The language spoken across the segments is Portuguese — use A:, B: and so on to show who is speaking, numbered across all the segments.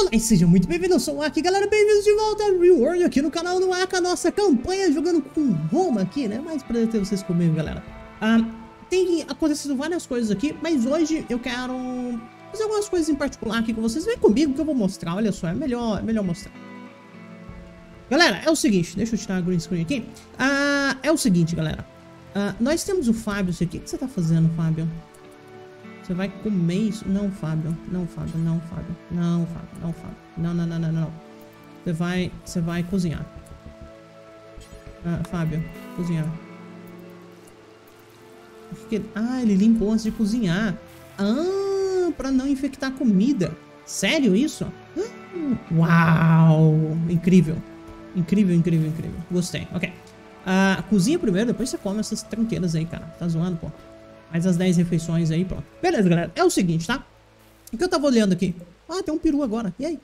A: Olá e sejam muito bem-vindos, eu sou o Aki, galera, bem-vindos de volta a Real World aqui no canal no Aka, nossa campanha jogando com Roma aqui, né? Mais prazer ter vocês comigo, galera. Ah, tem acontecido várias coisas aqui, mas hoje eu quero fazer algumas coisas em particular aqui com vocês. Vem comigo que eu vou mostrar, olha só, é melhor, é melhor mostrar. Galera, é o seguinte, deixa eu tirar a green screen aqui. Ah, é o seguinte, galera. Ah, nós temos o Fábio aqui. O que você tá fazendo, Fábio? Você vai comer isso? Não, Fábio. Não, Fábio. Não, Fábio. Não, Fábio. Não, Fábio. Não, não, não, não, não. Você vai, você vai cozinhar. Ah, Fábio, cozinhar. Ah, ele limpou antes de cozinhar. Ah, pra não infectar comida. Sério isso? Uau! Incrível. Incrível, incrível, incrível. Gostei. Ok. Ah, cozinha primeiro, depois você come essas tranqueiras aí, cara. Tá zoando, pô. Mais as 10 refeições aí, pronto. Beleza, galera. É o seguinte, tá? O que eu tava olhando aqui? Ah, tem um peru agora. E aí?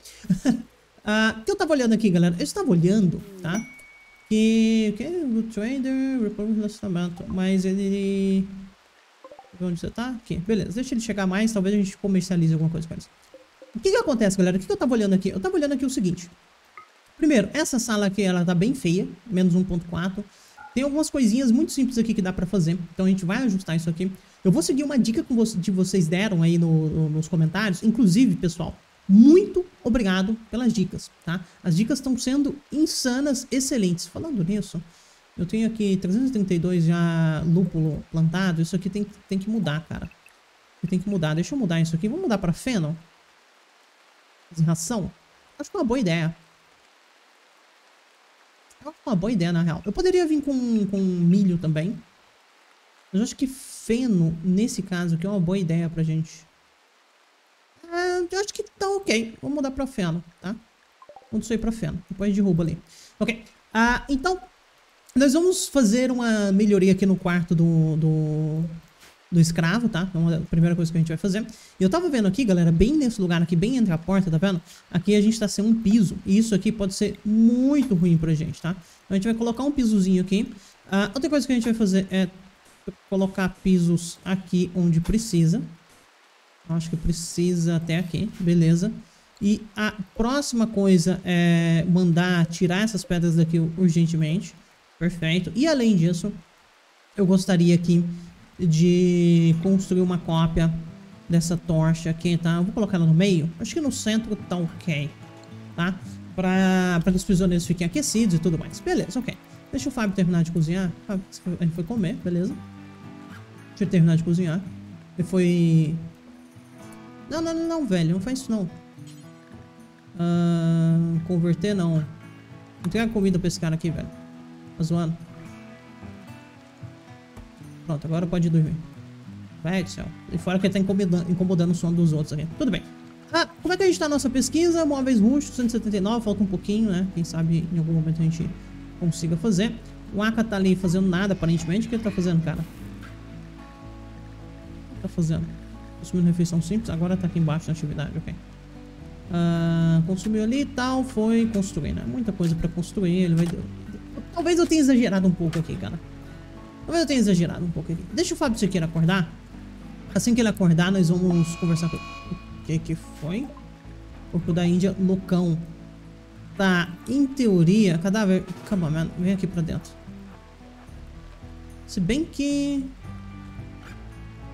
A: ah, o que eu tava olhando aqui, galera? Eu estava olhando, tá? Que... Que... O trader... Republic relacionamento. Mas ele... Onde você tá? Aqui. Beleza. Deixa ele chegar mais. Talvez a gente comercialize alguma coisa com eles. O que que acontece, galera? O que, que eu tava olhando aqui? Eu tava olhando aqui o seguinte. Primeiro, essa sala aqui, ela tá bem feia. Menos 1.4. Tem algumas coisinhas muito simples aqui que dá pra fazer. Então a gente vai ajustar isso aqui. Eu vou seguir uma dica que de vocês deram aí no, no, nos comentários. Inclusive, pessoal, muito obrigado pelas dicas, tá? As dicas estão sendo insanas, excelentes. Falando nisso, eu tenho aqui 332 já lúpulo plantado. Isso aqui tem, tem que mudar, cara. Tem que mudar. Deixa eu mudar isso aqui. Vamos mudar pra feno? Ração? Acho que é uma boa ideia uma boa ideia, na real. Eu poderia vir com, com milho também. Mas eu acho que feno, nesse caso aqui, é uma boa ideia pra gente. É, eu acho que tá ok. Vamos mudar pra feno, tá? Vamos isso aí pra feno. Depois derruba ali. Ok. Ah, então, nós vamos fazer uma melhoria aqui no quarto do, do, do escravo, tá? É a primeira coisa que a gente vai fazer. E eu tava vendo aqui, galera, bem nesse lugar aqui, bem entre a porta, tá vendo? Aqui a gente tá sem um piso. E isso aqui pode ser muito ruim pra gente, tá? Então a gente vai colocar um pisozinho aqui. Uh, outra coisa que a gente vai fazer é colocar pisos aqui onde precisa. Acho que precisa até aqui, beleza. E a próxima coisa é mandar tirar essas pedras daqui urgentemente. Perfeito. E além disso, eu gostaria aqui de construir uma cópia dessa tocha aqui, tá? Eu vou colocar ela no meio. Acho que no centro tá ok, tá? Pra, pra que os prisioneiros fiquem aquecidos e tudo mais. Beleza, ok. Deixa o Fábio terminar de cozinhar. Ah, ele foi comer, beleza. Deixa ele terminar de cozinhar. Ele foi... Não, não, não, não, velho. Não faz isso, não. Uh, converter, não. Entregar comida pra esse cara aqui, velho. Tá zoando. Pronto, agora pode dormir. Vai do céu. E fora que ele tá incomodando, incomodando o sono dos outros aqui. Tudo bem. Ah, como é que a gente tá na nossa pesquisa? Móveis rústicos, 179, falta um pouquinho, né? Quem sabe em algum momento a gente consiga fazer. O Aka tá ali fazendo nada, aparentemente. O que ele tá fazendo, cara? O que tá fazendo? Consumindo refeição simples, agora tá aqui embaixo na atividade, ok. Ah, consumiu ali e tal, foi construir, né? Muita coisa pra construir, ele vai... Talvez eu tenha exagerado um pouco aqui, cara. Talvez eu tenha exagerado um pouco aqui. Deixa o Fábio Sequeira acordar. Assim que ele acordar, nós vamos conversar com ele. O que que foi? Corpo da Índia, loucão. Tá, em teoria, cadáver... Calma, man, vem aqui pra dentro. Se bem que...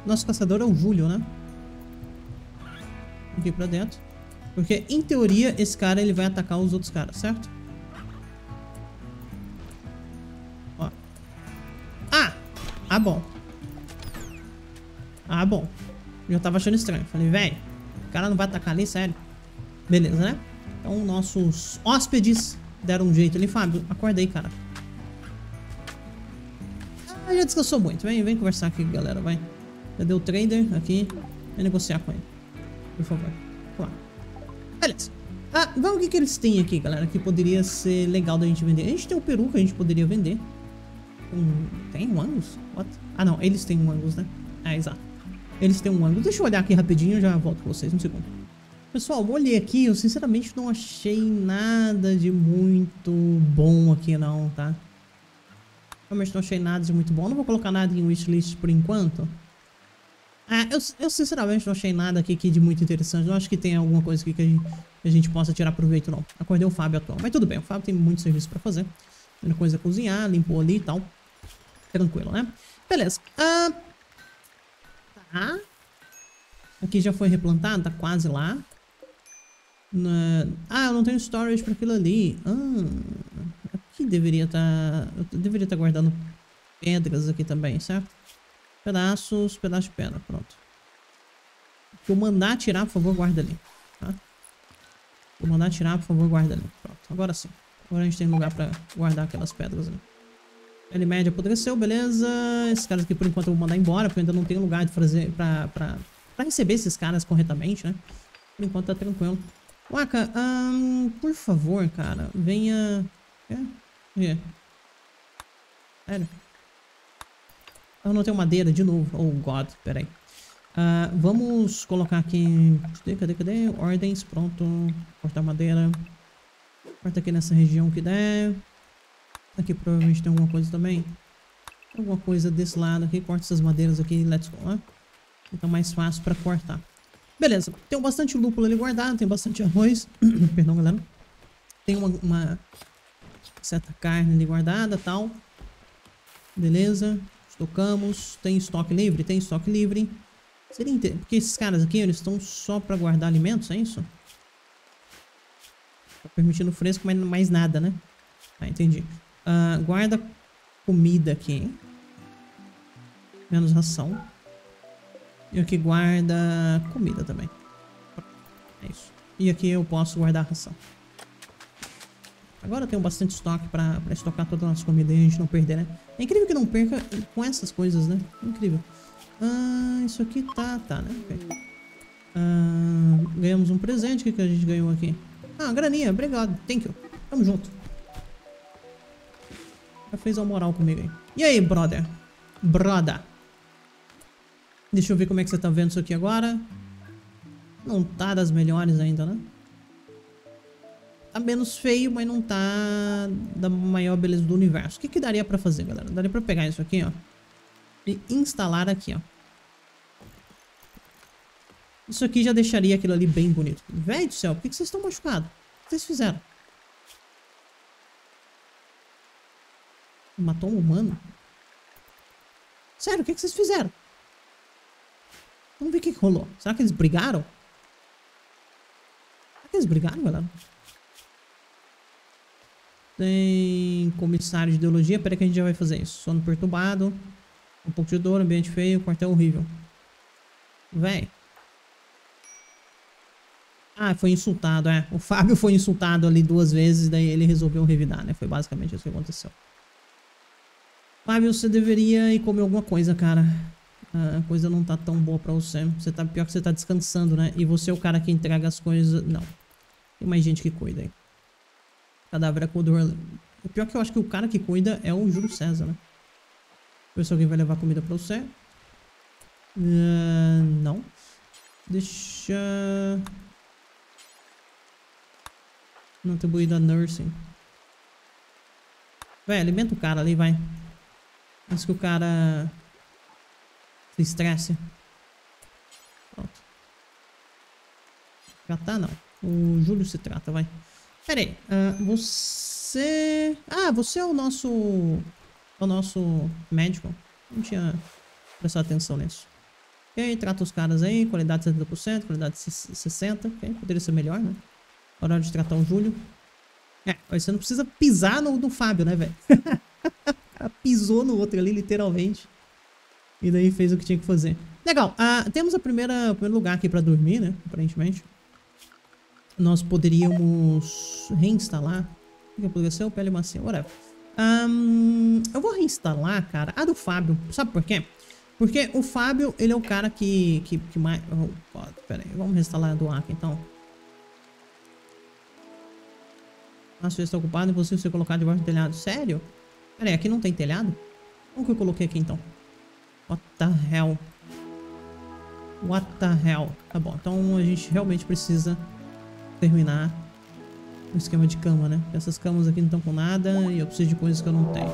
A: Nosso caçador é o Júlio, né? Aqui pra dentro. Porque, em teoria, esse cara ele vai atacar os outros caras, certo? Ah, bom. Ah, bom. Já tava achando estranho. Falei, velho, o cara não vai atacar ali, sério. Beleza, né? Então, nossos hóspedes deram um jeito ali. Fábio, acorda aí, cara. Ah, já descansou muito. Vem, vem conversar aqui, galera, vai. Cadê o trader aqui? Vem negociar com ele. Por favor. Lá. Beleza. Ah, vamos o que eles têm aqui, galera, que poderia ser legal da gente vender. A gente tem o peru que a gente poderia vender. Um... Tem um Angus? What? Ah, não. Eles têm um Angus, né? É, exato. Eles têm um Angus. Deixa eu olhar aqui rapidinho. Já volto com vocês. Um segundo. Pessoal, olhei aqui. Eu sinceramente não achei nada de muito bom aqui, não, tá? Realmente não achei nada de muito bom. Não vou colocar nada em wishlist por enquanto. Ah, eu, eu sinceramente não achei nada aqui, aqui de muito interessante. Não acho que tem alguma coisa aqui que a, gente, que a gente possa tirar proveito, não. Acordei o Fábio atual. Mas tudo bem, o Fábio tem muito serviço pra fazer. Primeira coisa é cozinhar, limpou ali e tal. Tranquilo, né? Beleza. Ah, tá. Aqui já foi replantado, tá quase lá. Ah, eu não tenho storage para aquilo ali. Ah, aqui deveria estar... Tá... Eu deveria estar tá guardando pedras aqui também, certo? Pedaços, pedaço de pedra, pronto. Se eu mandar tirar, por favor, guarda ali. Tá? Eu mandar tirar, por favor, guarda ali. Pronto, agora sim. Agora a gente tem lugar para guardar aquelas pedras ali. Média apodreceu, beleza. Esses caras aqui por enquanto eu vou mandar embora, porque eu ainda não tenho lugar de fazer pra, pra, pra receber esses caras corretamente, né? Por enquanto tá tranquilo. Waka, um, por favor, cara, venha... É? É. Sério? Eu não tenho madeira de novo. Oh, God, peraí. Uh, vamos colocar aqui... Cadê, cadê, cadê? Ordens, pronto. Cortar madeira. Corta aqui nessa região que der. Aqui provavelmente tem alguma coisa também. Alguma coisa desse lado aqui. Corta essas madeiras aqui. Let's go, né? Fica mais fácil pra cortar. Beleza. Tem bastante lúpulo ali guardado. Tem bastante arroz. Perdão, galera. Tem uma, uma certa carne ali guardada tal. Beleza. Estocamos. Tem estoque livre? Tem estoque livre. Seria inter... Porque esses caras aqui, eles estão só pra guardar alimentos, é isso? Tá permitindo fresco, mas mais nada, né? Ah, entendi. Uh, guarda comida aqui. Menos ração. E aqui guarda comida também. É isso. E aqui eu posso guardar ração. Agora eu tenho bastante estoque pra, pra estocar todas as comidas e a gente não perder, né? É incrível que não perca com essas coisas, né? incrível. Ah, isso aqui tá, tá, né? Okay. Ah, ganhamos um presente. O que, que a gente ganhou aqui? Ah, graninha. Obrigado. Thank you. Tamo junto. Já fez a moral comigo aí. E aí, brother? Brother. Deixa eu ver como é que você tá vendo isso aqui agora. Não tá das melhores ainda, né? Tá menos feio, mas não tá da maior beleza do universo. O que que daria pra fazer, galera? Daria pra pegar isso aqui, ó. E instalar aqui, ó. Isso aqui já deixaria aquilo ali bem bonito. Véi do céu, por que, que vocês estão machucados? O que vocês fizeram? Matou um humano? Sério, o que, que vocês fizeram? Vamos ver o que, que rolou. Será que eles brigaram? Será que eles brigaram, galera? Tem comissário de ideologia. Peraí que a gente já vai fazer isso. Sono perturbado. Um pouco de dor, ambiente feio, quartel horrível. Véi. Ah, foi insultado, é. O Fábio foi insultado ali duas vezes, daí ele resolveu revidar, né? Foi basicamente isso que aconteceu. Fábio, você deveria ir comer alguma coisa, cara. A coisa não tá tão boa pra você. Você tá pior que você tá descansando, né? E você é o cara que entrega as coisas. Não. Tem mais gente que cuida aí. Cadáver acordou. O pior que eu acho que o cara que cuida é o Júlio César, né? Ver se alguém vai levar comida pra você. Uh, não. Deixa... Não atribuído a nursing. Vai, alimenta o cara ali, vai. Antes que o cara se estresse. Pronto. Tratar não. O Júlio se trata, vai. Pera aí. Uh, você... Ah, você é o nosso... É o nosso médico. Não tinha prestado atenção nisso. Ok, trata os caras aí. Qualidade 70%, qualidade 60%. Ok, poderia ser melhor, né? Hora de tratar o Júlio. É, você não precisa pisar no, no Fábio, né, velho? pisou no outro ali, literalmente. E daí fez o que tinha que fazer. Legal. Ah, temos a primeira, o primeiro lugar aqui pra dormir, né? Aparentemente. Nós poderíamos reinstalar. O que? O pele macia, whatever. Um, eu vou reinstalar, cara, a do Fábio. Sabe por quê? Porque o Fábio, ele é o cara que, que, que mais... Oh, pera aí, vamos reinstalar a do Arca, então. Ah, você está ocupado, é possível ser colocado debaixo do telhado. Sério? Pera aí, aqui não tem telhado? Como que eu coloquei aqui, então? What the hell? What the hell? Tá bom, então a gente realmente precisa terminar o esquema de cama, né? Essas camas aqui não estão com nada e eu preciso de coisas que eu não tenho.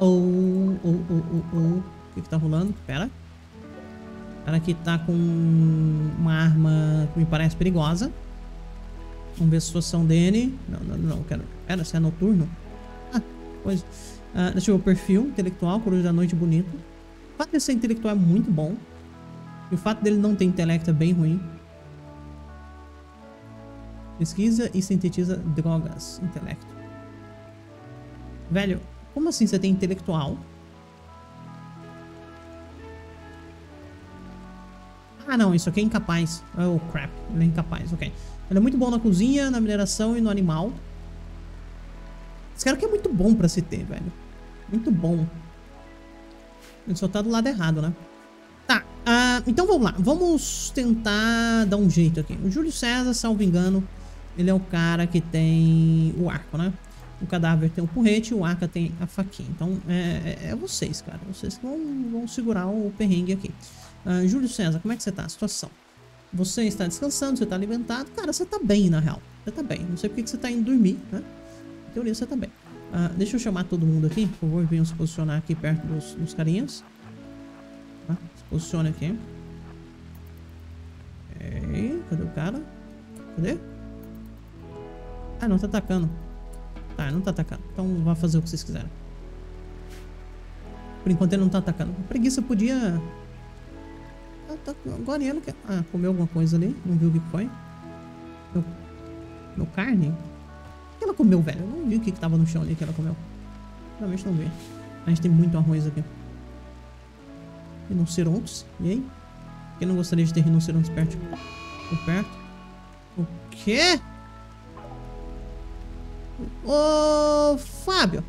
A: Ou, ou, ou, ou, ou. O que que tá rolando? Pera. cara aqui tá com uma arma que me parece perigosa. Vamos ver a situação dele. Não, não, não, quero. Pera, se é noturno? Ah, deixa eu ver o perfil intelectual, coruja da noite bonito. O fato de ser intelectual é muito bom. E o fato dele não ter intelecto é bem ruim. Pesquisa e sintetiza drogas. Intelecto. Velho, como assim você tem intelectual? Ah, não, isso aqui é incapaz. Oh, crap. Ele é incapaz, ok. Ele é muito bom na cozinha, na mineração e no animal. Esse cara aqui é muito bom pra se ter, velho. Muito bom. Ele só tá do lado errado, né? Tá, uh, então vamos lá. Vamos tentar dar um jeito aqui. O Júlio César, salvo engano, ele é o cara que tem o arco, né? O cadáver tem o porrete e o arca tem a faquinha. Então é, é, é vocês, cara. Vocês que vão, vão segurar o perrengue aqui. Uh, Júlio César, como é que você tá? A situação. Você está descansando, você está alimentado. Cara, você tá bem, na real. Você tá bem. Não sei porque que você tá indo dormir, né? Teoria, você bem. Uh, deixa eu chamar todo mundo aqui. Por favor, venham se posicionar aqui perto dos, dos carinhas. Tá? Se posicione aqui. Cadê o cara? Cadê? Ah, não tá atacando. Tá, não tá atacando. Então vá fazer o que vocês quiserem. Por enquanto ele não tá atacando. A preguiça podia ah, tá, agora ela quer... Ah, comeu alguma coisa ali. Não viu o que foi. Meu, meu carne? Comeu, velho? Eu não vi o que, que tava no chão ali que ela comeu. Realmente não vi. A gente tem muito arroz aqui. Rinocerontes. E aí? Quem não gostaria de ter rinocerontes perto? Por perto? O quê? Ô, Fábio.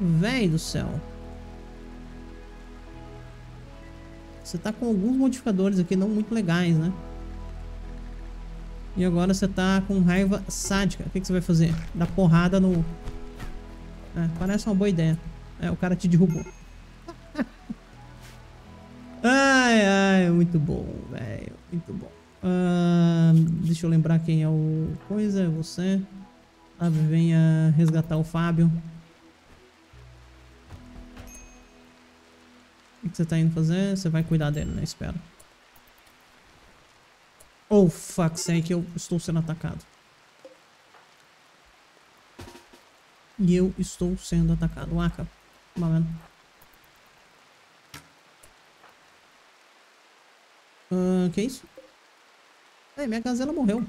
A: Véi do céu. Você tá com alguns modificadores aqui não muito legais, né? E agora você tá com raiva sádica. O que, que você vai fazer? Dar porrada no... É, parece uma boa ideia. É, o cara te derrubou. ai, ai, muito bom, velho. Muito bom. Uh, deixa eu lembrar quem é o... Coisa, é você. Ah, venha resgatar o Fábio. O que você tá indo fazer? Você vai cuidar dele, né? Espera. Oh, fuck sake, eu estou sendo atacado. E eu estou sendo atacado. Aka. Mano. Uh, que isso? É, minha gazela morreu.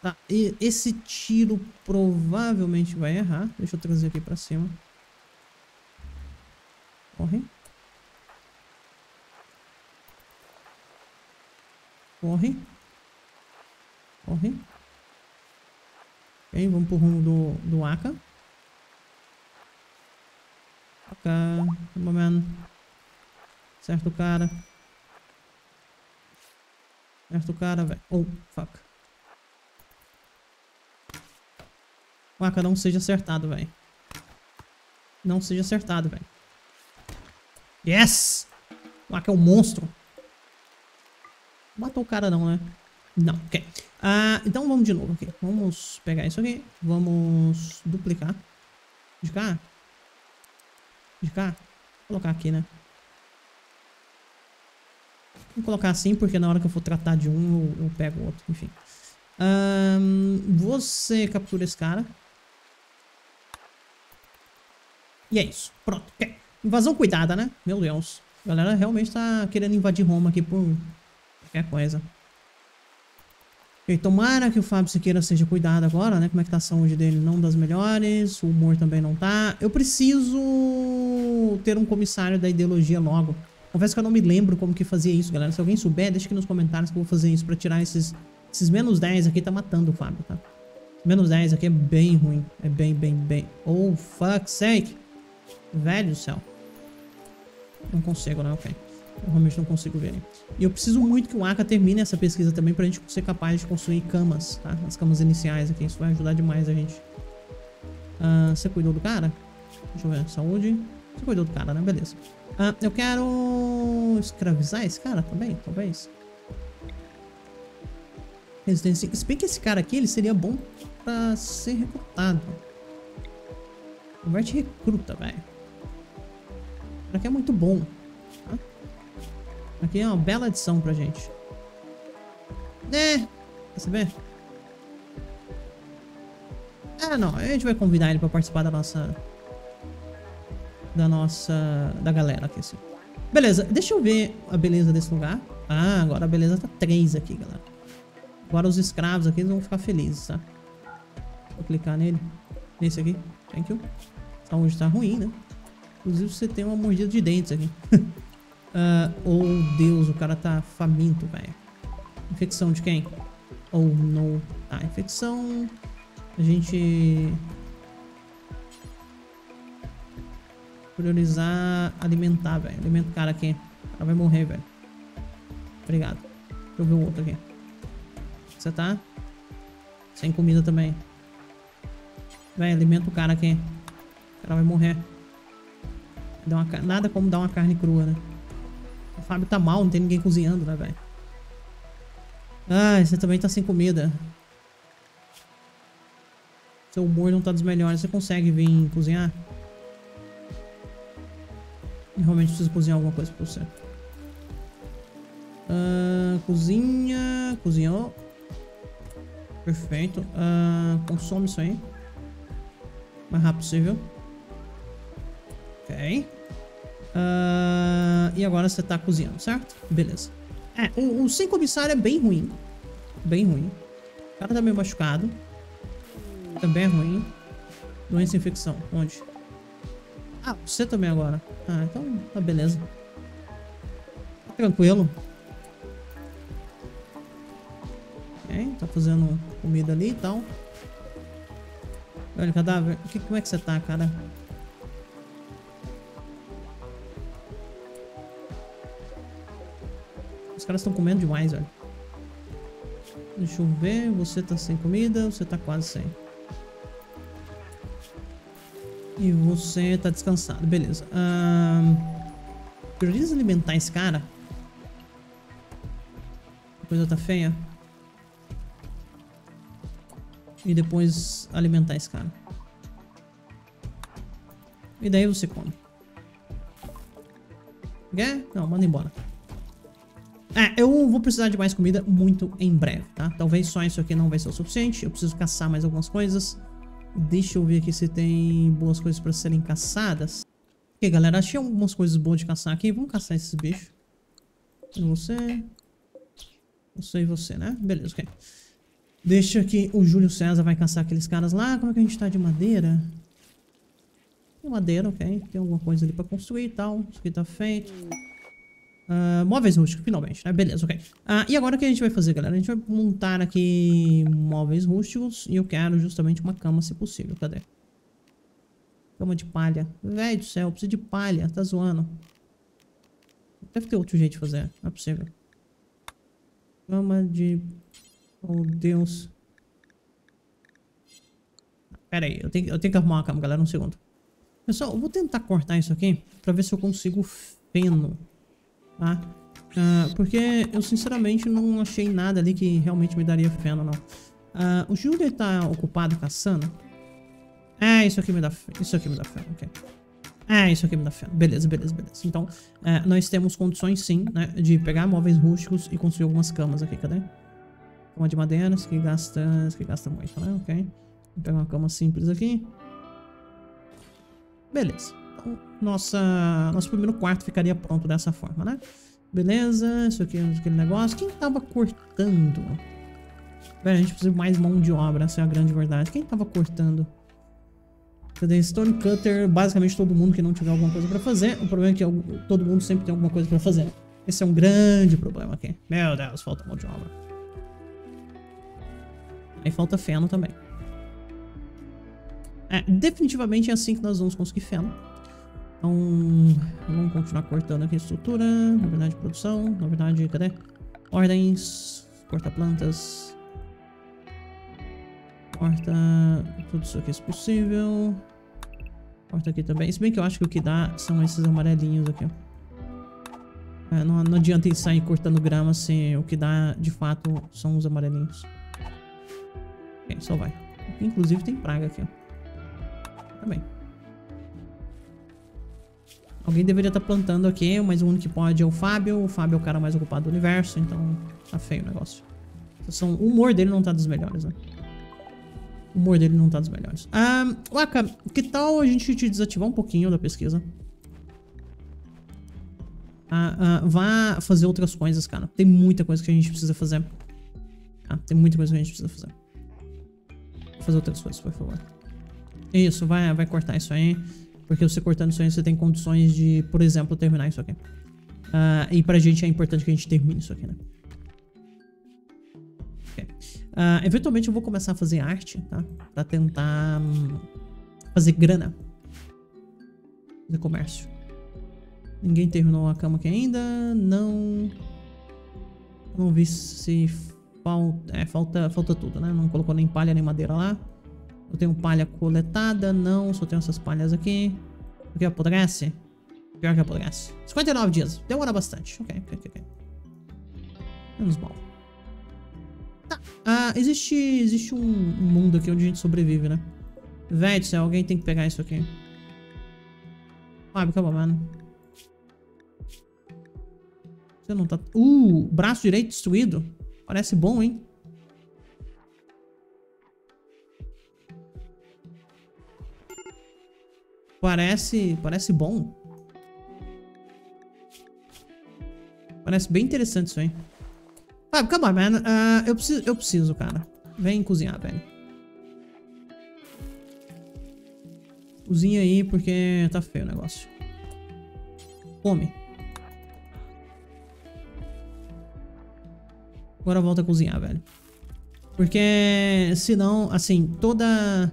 A: Tá, e esse tiro provavelmente vai errar. Deixa eu trazer aqui pra cima. Corre. Corre. Corre. Ok, vamos pro rumo do, do Aka. Aka. Momento. Certo o cara. Certo o cara, velho. Oh, fuck. O Aka não seja acertado, velho. Não seja acertado, velho. Yes! Lá que é um monstro. Matou o cara não, né? Não, ok. Ah, então vamos de novo aqui. Vamos pegar isso aqui. Vamos duplicar. De cá. De cá. Vou colocar aqui, né? Vou colocar assim, porque na hora que eu for tratar de um, eu, eu pego o outro. Enfim. Um, você captura esse cara. E é isso. Pronto. Ok. Invasão cuidada, né? Meu Deus. A galera realmente tá querendo invadir Roma aqui por qualquer coisa. E tomara que o Fábio Siqueira seja cuidado agora, né? Como é que tá a saúde dele? Não das melhores. O humor também não tá. Eu preciso ter um comissário da ideologia logo. Confesso que eu não me lembro como que fazia isso, galera. Se alguém souber, deixa aqui nos comentários que eu vou fazer isso pra tirar esses, esses menos 10 aqui. Tá matando o Fábio, tá? Menos 10 aqui é bem ruim. É bem, bem, bem... Oh, fuck sake. Velho do céu. Não consigo, né? Ok. Eu realmente não consigo ver. E eu preciso muito que o Aka termine essa pesquisa também pra gente ser capaz de construir camas, tá? As camas iniciais aqui. Isso vai ajudar demais a gente. Uh, você cuidou do cara? Deixa eu ver. Saúde. Você cuidou do cara, né? Beleza. Uh, eu quero escravizar esse cara também, talvez. Resistência. Se bem que esse cara aqui, ele seria bom pra ser recrutado. Converte recruta, velho. Isso aqui é muito bom. Aqui é uma bela adição pra gente. Né? Quer saber? Ah, não. A gente vai convidar ele pra participar da nossa... Da nossa... Da galera aqui, assim. Beleza, deixa eu ver a beleza desse lugar. Ah, agora a beleza tá 3 aqui, galera. Agora os escravos aqui vão ficar felizes, tá? Vou clicar nele. Nesse aqui. Thank you. Saúde tá ruim, né? Inclusive você tem uma mordida de dentes aqui. uh, oh, Deus, o cara tá faminto, velho. Infecção de quem? Oh, não. Tá, infecção... A gente... Priorizar alimentar, velho. Alimenta o cara aqui. O cara vai morrer, velho. Obrigado. Deixa eu ver o outro aqui. Você tá? Sem comida também. Véi, alimenta o cara aqui. O cara vai morrer. Uma, nada como dar uma carne crua, né? Fábio tá mal, não tem ninguém cozinhando, né, velho? Ah, você também tá sem comida. Seu humor não tá dos melhores. Você consegue vir cozinhar? Eu realmente preciso cozinhar alguma coisa pra você. Uh, cozinha. Cozinhou. Perfeito. Uh, consome isso aí. O mais rápido possível. Ok. Uh, e agora você tá cozinhando, certo? Beleza. É, o, sem comissário é bem ruim. Bem ruim. O cara tá meio machucado. Também é ruim. Doença e infecção. Onde? Ah, você também agora. Ah, então tá beleza. Tá tranquilo. Ok, tá fazendo comida ali e tal. Olha, cadáver. Que, como é que você tá, cara? Os caras estão comendo demais, olha. Deixa eu ver. Você tá sem comida, você tá quase sem. E você tá descansado, beleza. Um, prioriza alimentar esse cara. A coisa tá feia. E depois alimentar esse cara. E daí você come. Quer? Não, manda embora. É, eu vou precisar de mais comida muito em breve, tá? Talvez só isso aqui não vai ser o suficiente. Eu preciso caçar mais algumas coisas. Deixa eu ver aqui se tem boas coisas para serem caçadas. Ok, galera, achei algumas coisas boas de caçar aqui. Vamos caçar esses bichos. Você... Você e você, né? Beleza, ok. Deixa que o Júlio César vai caçar aqueles caras lá. Como é que a gente tá de madeira? Tem madeira, ok. Tem alguma coisa ali pra construir e tal. Isso aqui tá feito. Uh, móveis rústicos, finalmente, né? Beleza, ok. Uh, e agora o que a gente vai fazer, galera? A gente vai montar aqui móveis rústicos. E eu quero justamente uma cama, se possível. Cadê? Cama de palha. Velho do céu, preciso de palha. Tá zoando. Deve ter outro jeito de fazer. Não é possível. Cama de Oh, Deus. Pera aí, eu tenho, eu tenho que arrumar uma cama, galera, um segundo. Pessoal, eu vou tentar cortar isso aqui pra ver se eu consigo feno, tá? Uh, porque eu sinceramente não achei nada ali que realmente me daria feno, não. Uh, o Júlio tá ocupado caçando? É, isso aqui me dá isso aqui me dá feno, ok. É, isso aqui me dá feno. Beleza, beleza, beleza. Então, uh, nós temos condições sim, né, de pegar móveis rústicos e construir algumas camas aqui, cadê? Cama de madeira, aqui gasta, aqui gasta muito, né? Ok. Vou pegar uma cama simples aqui. Beleza. Nossa, nosso primeiro quarto ficaria pronto dessa forma, né? Beleza, isso aqui aquele negócio. Quem tava cortando? A gente precisa de mais mão de obra, essa é a grande verdade. Quem tava cortando? Cadê? Stone Cutter, basicamente todo mundo que não tiver alguma coisa pra fazer. O problema é que todo mundo sempre tem alguma coisa pra fazer. Esse é um grande problema aqui. Meu Deus, falta mão de obra. Aí falta feno também. É, definitivamente é assim que nós vamos conseguir feno. Então, vamos continuar cortando aqui estrutura, novidade de produção, novidade, cadê? Ordens, corta plantas. Corta tudo isso aqui se possível. Corta aqui também. Se bem que eu acho que o que dá são esses amarelinhos aqui. É, não, não adianta sair cortando grama se o que dá de fato são os amarelinhos. Ok, só vai. Inclusive tem praga aqui, ó. Também. Alguém deveria estar tá plantando aqui, mas o único que pode é o Fábio. O Fábio é o cara mais ocupado do universo, então tá feio o negócio. São, o humor dele não tá dos melhores, né? O humor dele não tá dos melhores. Ah, Waka, que tal a gente te desativar um pouquinho da pesquisa? Ah, ah, vá fazer outras coisas, cara. Tem muita coisa que a gente precisa fazer. Ah, tem muita coisa que a gente precisa fazer. Vou fazer outras coisas, por favor. Isso, vai, vai cortar isso aí. Porque você cortando isso aí, você tem condições de, por exemplo, terminar isso aqui. Uh, e pra gente é importante que a gente termine isso aqui, né? Uh, eventualmente eu vou começar a fazer arte, tá? Pra tentar um, fazer grana. Fazer comércio. Ninguém terminou a cama aqui ainda. Não... Não vi se falta... É, falta, falta tudo, né? Não colocou nem palha nem madeira lá. Eu tenho palha coletada? Não, só tenho essas palhas aqui. O que apodrece? Pior que apodrece. 59 dias. Demora bastante. Ok, ok, ok. Menos mal. Tá. Ah, existe, existe um, mundo aqui onde a gente sobrevive, né? Véi do alguém tem que pegar isso aqui. Fábio, acabou, mano. Você não tá... Uh, braço direito destruído. Parece bom, hein? Parece, parece bom. Parece bem interessante isso aí. Ah, come on, man. Uh, eu, preciso, eu preciso, cara. Vem cozinhar, velho. Cozinha aí, porque tá feio o negócio. Come. Agora volta a cozinhar, velho. Porque senão, assim, toda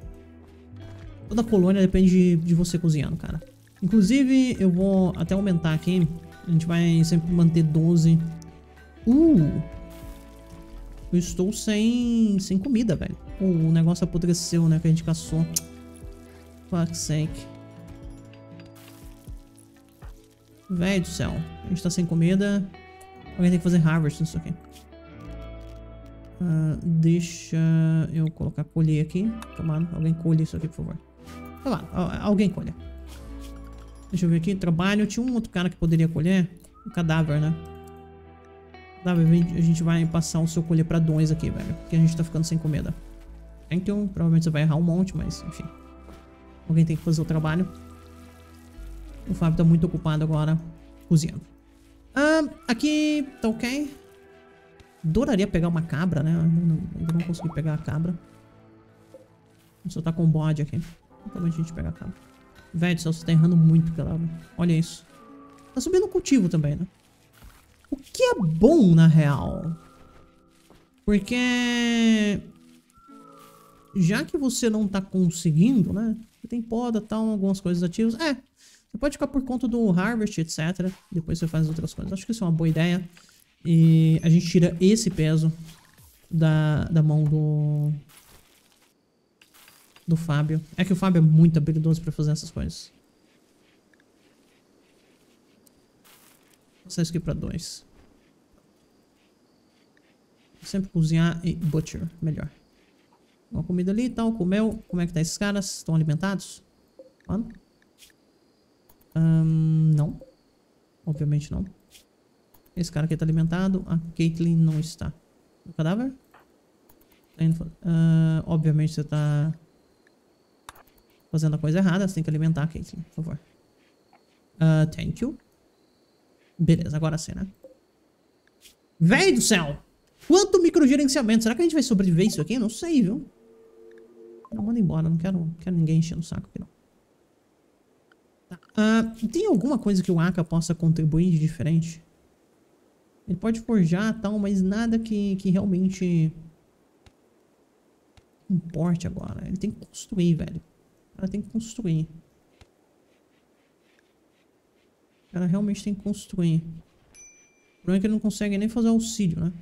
A: Toda colônia depende de, de você cozinhando, cara. Inclusive, eu vou até aumentar aqui. A gente vai sempre manter 12. Uh! Eu estou sem, sem comida, velho. O negócio apodreceu, né? Que a gente caçou. Fuck's sake. Velho do céu. A gente tá sem comida. Alguém tem que fazer harvest nisso aqui. Uh, deixa eu colocar colher aqui. Tomado. Alguém colhe isso aqui, por favor. Sei lá, alguém colhe. Deixa eu ver aqui. Trabalho. Tinha um outro cara que poderia colher. Um cadáver, né? Cadáver, a gente vai passar o seu colher pra dois aqui, velho. Porque a gente tá ficando sem comida. You. Provavelmente você vai errar um monte, mas enfim. Alguém tem que fazer o trabalho. O Fábio tá muito ocupado agora cozinhando. Ah, aqui tá ok. Adoraria pegar uma cabra, né? Ainda não, não consegui pegar a cabra. Só tá com bode aqui. Então a gente pega a cabra. Velho, você tá errando muito, cara. Olha isso. Tá subindo o cultivo também, né? O que é bom, na real. Porque... Já que você não tá conseguindo, né? Você tem poda, tal, algumas coisas ativas. É, você pode ficar por conta do harvest, etc. Depois você faz outras coisas. Acho que isso é uma boa ideia. E a gente tira esse peso da, da mão do, do Fábio. É que o Fábio é muito habilidoso pra fazer essas coisas. Vou passar isso aqui pra dois. Sempre cozinhar e butcher, melhor. Uma comida ali e tal, comeu. Como é que tá esses caras? Estão alimentados? Mano? Um, não. Obviamente não. Esse cara aqui tá alimentado. A Caitlyn não está. O cadáver? Uh, obviamente você tá fazendo a coisa errada. Você tem que alimentar Caitlyn, por favor. Uh, thank you. Beleza, agora sim, né? Véi do céu! Quanto microgerenciamento? Será que a gente vai sobreviver isso aqui? Não sei, viu? Não, manda embora. Não quero, quero ninguém enchendo o saco aqui, não. Tá. Uh, tem alguma coisa que o Aka possa contribuir de diferente? Ele pode forjar tal, mas nada que, que realmente importe agora. Ele tem que construir, velho. Ela tem que construir. Ela realmente tem que construir. O problema é que ele não consegue nem fazer auxílio, né?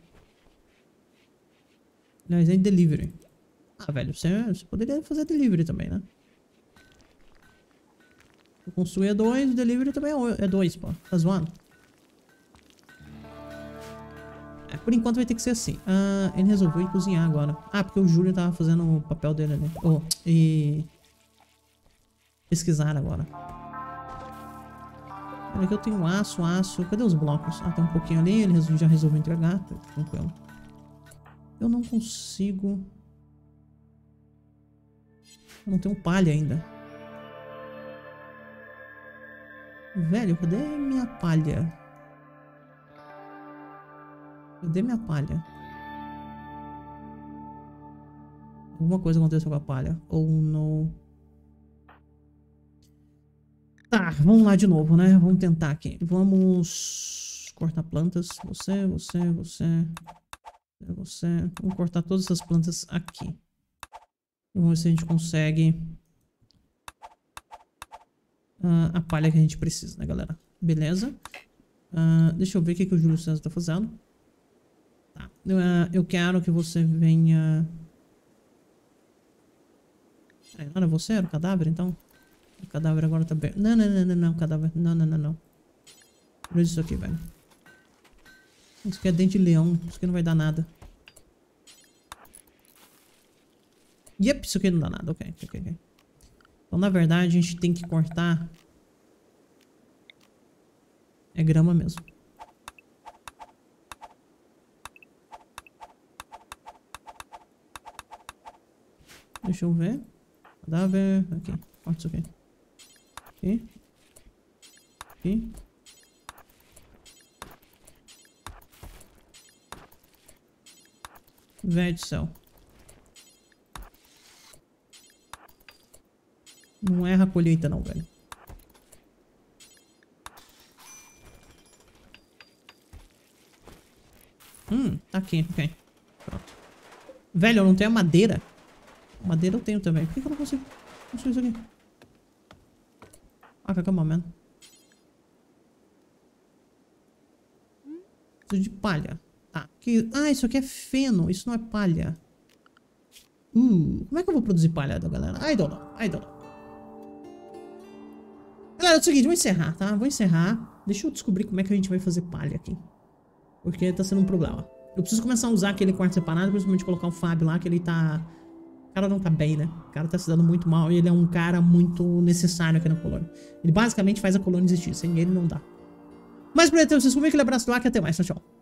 A: Aliás, é delivery. Ah, velho, você, você poderia fazer delivery também, né? Construir é dois, o delivery também é, é dois, pô. Tá zoando? É, por enquanto vai ter que ser assim. Ah, ele resolveu cozinhar agora. Ah, porque o Júlio tava fazendo o papel dele ali. Oh, e pesquisar agora. Aqui eu tenho aço, aço. Cadê os blocos? Ah, tem um pouquinho ali. Ele já resolveu entregar. Tá tranquilo. Eu não consigo... Eu não tenho palha ainda. Velho, cadê minha palha? Cadê minha palha? Alguma coisa aconteceu com a palha. Ou oh, não... Tá, vamos lá de novo, né? Vamos tentar aqui. Vamos cortar plantas. Você, você, você. Você. Vamos cortar todas essas plantas aqui. Vamos ver se a gente consegue uh, a palha que a gente precisa, né, galera? Beleza. Uh, deixa eu ver o que, que o Júlio César tá fazendo. Tá. Uh, eu quero que você venha... Não era você? Era o cadáver, então? Cadáver agora bem... Não, não, não, não, não, cadáver. Não, não, não, não. Olha isso aqui, velho. Isso aqui é dente de leão. Isso aqui não vai dar nada. Yep, isso aqui não dá nada. Ok, ok, ok. Então, na verdade, a gente tem que cortar... É grama mesmo. Deixa eu ver. Cadáver. Aqui. Corta isso aqui. Aqui. Aqui. Velho do céu. Não erra a colheita não, velho. Hum, tá aqui, ok. Pronto. Velho, eu não tenho madeira. Madeira eu tenho também. Por que, que eu não consigo construir isso aqui? Ah, on, man. Preciso de palha. Tá. Que... Ah, isso aqui é feno. Isso não é palha. Uh, como é que eu vou produzir palha, galera? I don't know. I don't know. Galera, é o seguinte, vou encerrar, tá? Vou encerrar. Deixa eu descobrir como é que a gente vai fazer palha aqui. Porque tá sendo um problema. Eu preciso começar a usar aquele quarto separado, principalmente colocar o Fábio lá, que ele tá... Cara não tá bem, né? O cara tá se dando muito mal e ele é um cara muito necessário aqui na colônia. Ele basicamente faz a colônia existir. Sem ele não dá. Mas, por então, vocês comigo, aquele abraço do e até mais. Tchau, tchau.